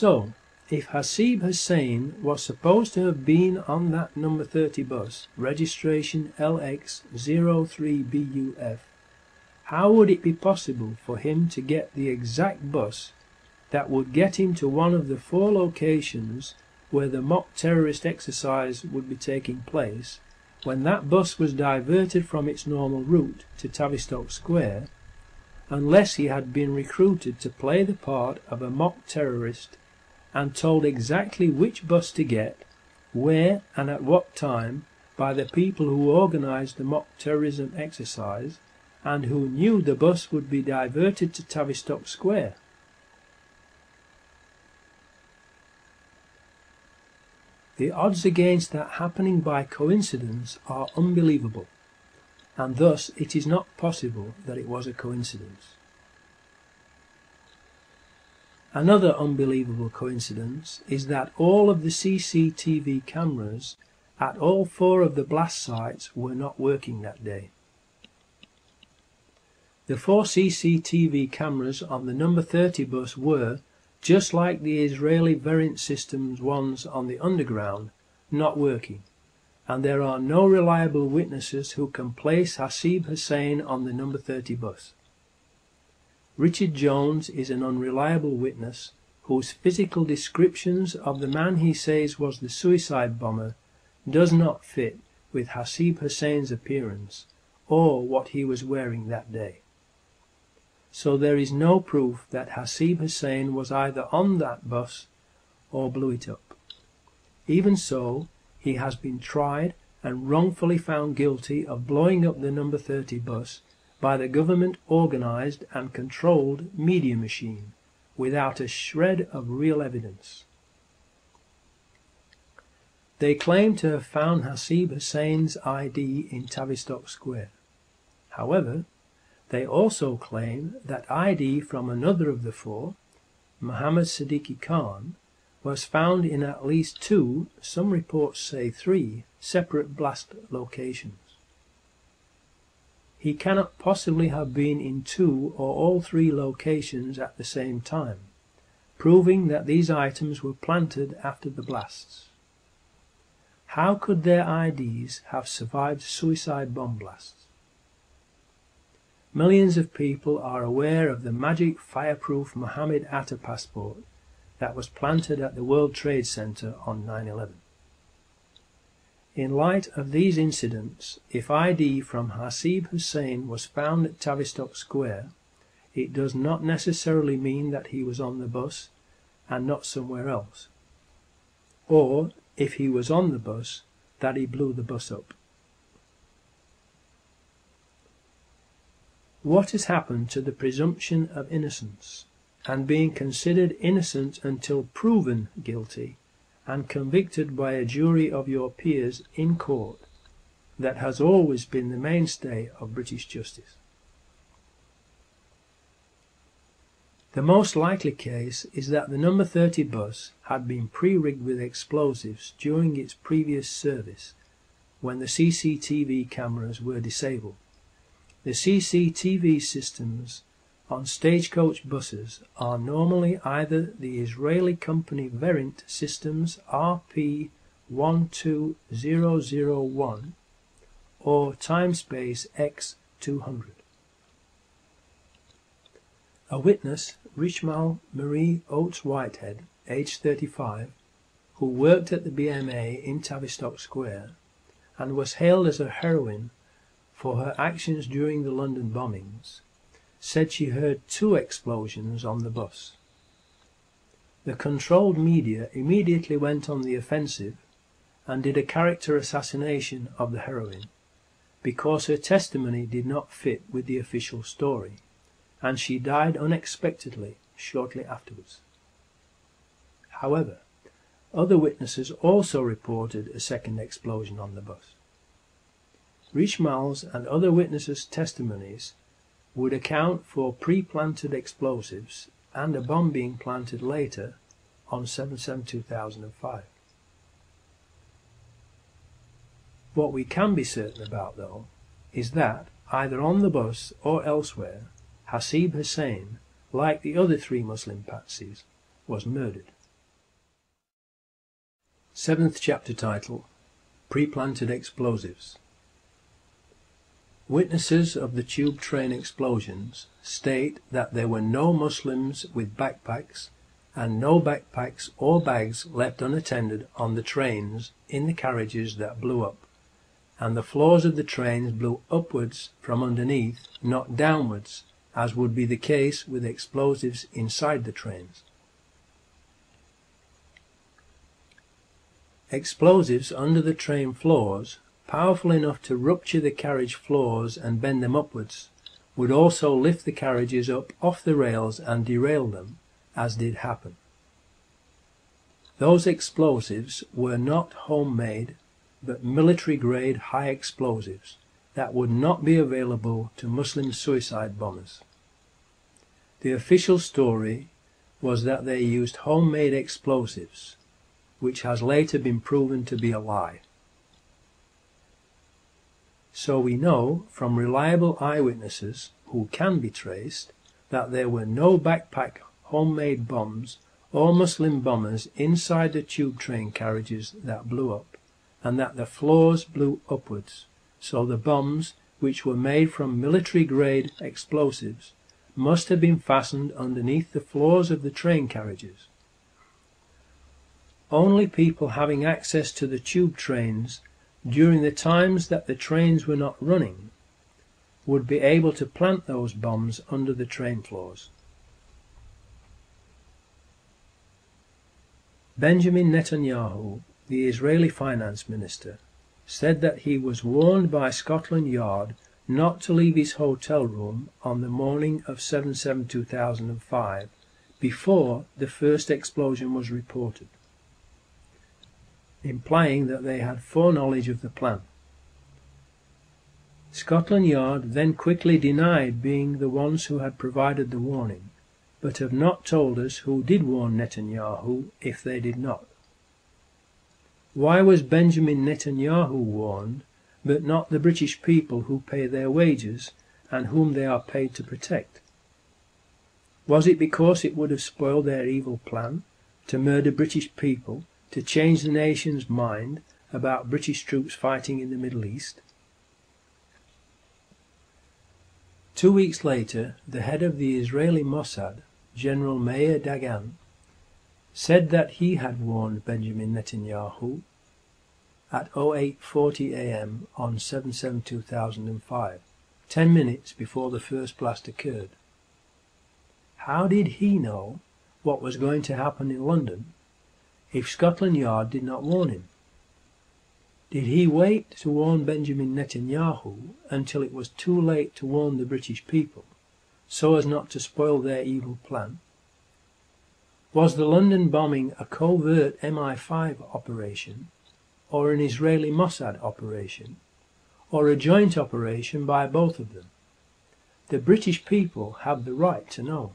So, if Hasib Hussain was supposed to have been on that number 30 bus, registration LX03BUF, how would it be possible for him to get the exact bus that would get him to one of the four locations where the mock terrorist exercise would be taking place when that bus was diverted from its normal route to Tavistock Square, unless he had been recruited to play the part of a mock terrorist and told exactly which bus to get, where and at what time by the people who organised the mock terrorism exercise and who knew the bus would be diverted to Tavistock Square. The odds against that happening by coincidence are unbelievable, and thus it is not possible that it was a coincidence. Another unbelievable coincidence is that all of the CCTV cameras at all four of the blast sites were not working that day. The four CCTV cameras on the number 30 bus were, just like the Israeli Verint Systems ones on the Underground, not working, and there are no reliable witnesses who can place Hasib Hussain on the number 30 bus. Richard Jones is an unreliable witness whose physical descriptions of the man he says was the suicide bomber does not fit with Hasib Hussain's appearance or what he was wearing that day so there is no proof that Hasib Hussain was either on that bus or blew it up. Even so, he has been tried and wrongfully found guilty of blowing up the number 30 bus by the government organized and controlled media machine without a shred of real evidence. They claim to have found Hasib Hussain's ID in Tavistock Square. However, they also claim that ID from another of the four, Muhammad Sidique Khan, was found in at least two, some reports say three, separate blast locations. He cannot possibly have been in two or all three locations at the same time, proving that these items were planted after the blasts. How could their IDs have survived suicide bomb blasts? Millions of people are aware of the magic fireproof Mohammed Atta passport that was planted at the World Trade Center on 9/11. In light of these incidents, if ID from Hasib Hussain was found at Tavistock Square, it does not necessarily mean that he was on the bus and not somewhere else. Or, if he was on the bus, that he blew the bus up. What has happened to the presumption of innocence, and being considered innocent until proven guilty, and convicted by a jury of your peers in court, that has always been the mainstay of British justice? The most likely case is that the number 30 bus had been pre-rigged with explosives during its previous service when the CCTV cameras were disabled. The CCTV systems on stagecoach buses are normally either the Israeli company Verint Systems RP12001 or Timespace X200. A witness, Richmal Marie Oates Whitehead, aged 35, who worked at the BMA in Tavistock Square and was hailed as a heroine for her actions during the London bombings, said she heard two explosions on the bus. The controlled media immediately went on the offensive and did a character assassination of the heroine because her testimony did not fit with the official story, and she died unexpectedly shortly afterwards. However, other witnesses also reported a second explosion on the bus. Richmal's and other witnesses' testimonies would account for pre-planted explosives and a bomb being planted later on 7-7-2005. What we can be certain about, though, is that, either on the bus or elsewhere, Hasib Hussain, like the other three Muslim patsies, was murdered. Seventh chapter title Pre-planted explosives. Witnesses of the tube train explosions state that there were no Muslims with backpacks and no backpacks or bags left unattended on the trains in the carriages that blew up, and the floors of the trains blew upwards from underneath, not downwards, as would be the case with explosives inside the trains. Explosives under the train floors, powerful enough to rupture the carriage floors and bend them upwards, would also lift the carriages up off the rails and derail them, as did happen. Those explosives were not homemade, but military-grade high explosives that would not be available to Muslim suicide bombers. The official story was that they used homemade explosives, which has later been proven to be a lie. So we know from reliable eyewitnesses who can be traced that there were no backpack homemade bombs or Muslim bombers inside the tube train carriages that blew up, and that the floors blew upwards, so the bombs, which were made from military-grade explosives, must have been fastened underneath the floors of the train carriages. Only people having access to the tube trains during the times that the trains were not running would be able to plant those bombs under the train floors. Benjamin Netanyahu, the Israeli finance minister, said that he was warned by Scotland Yard not to leave his hotel room on the morning of 7-7-2005 before the first explosion was reported implying that they had foreknowledge of the plan. Scotland Yard then quickly denied being the ones who had provided the warning, but have not told us who did warn Netanyahu if they did not. Why was Benjamin Netanyahu warned, but not the British people who pay their wages and whom they are paid to protect? Was it because it would have spoiled their evil plan to murder British people to change the nation's mind about British troops fighting in the Middle East. Two weeks later, the head of the Israeli Mossad, General Meir Dagan, said that he had warned Benjamin Netanyahu at 08:40 a.m. on 7/7/2005, 10 minutes before the first blast occurred. How did he know what was going to happen in London if Scotland Yard did not warn him? Did he wait to warn Benjamin Netanyahu until it was too late to warn the British people, so as not to spoil their evil plan? Was the London bombing a covert MI5 operation, or an Israeli Mossad operation, or a joint operation by both of them? The British people have the right to know.